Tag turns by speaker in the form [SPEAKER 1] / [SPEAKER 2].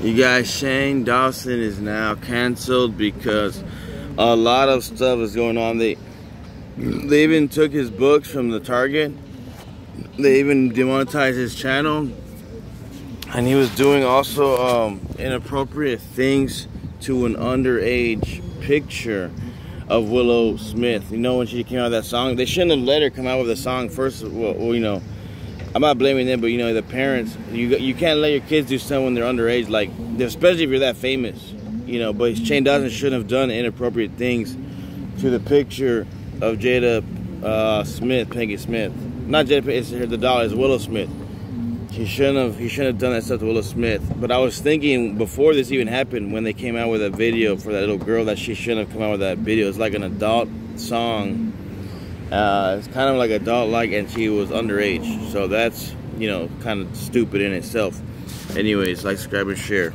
[SPEAKER 1] You guys, Shane Dawson is now canceled because a lot of stuff is going on. They they even took his books from the Target. They even demonetized his channel. And he was doing also um, inappropriate things to an underage picture of Willow Smith. You know when she came out with that song? They shouldn't have let her come out with a song first. Well, you know, I'm not blaming them, but you know the parents. You you can't let your kids do something when they're underage, like especially if you're that famous. You know, but Shane Dawson shouldn't have done inappropriate things to the picture of Jada uh, Smith, Peggy Smith. Not Jada, it's the doll, it's Willow Smith. He shouldn't have. He shouldn't have done that stuff to Willow Smith. But I was thinking before this even happened, when they came out with a video for that little girl, that she shouldn't have come out with that video. It's like an adult song. Uh, it's kind of like adult-like, and she was underage. So that's you know kind of stupid in itself. Anyways, like, subscribe, and share.